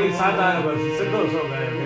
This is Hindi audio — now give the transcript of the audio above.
वही सात आया बस सिद्धो सो गए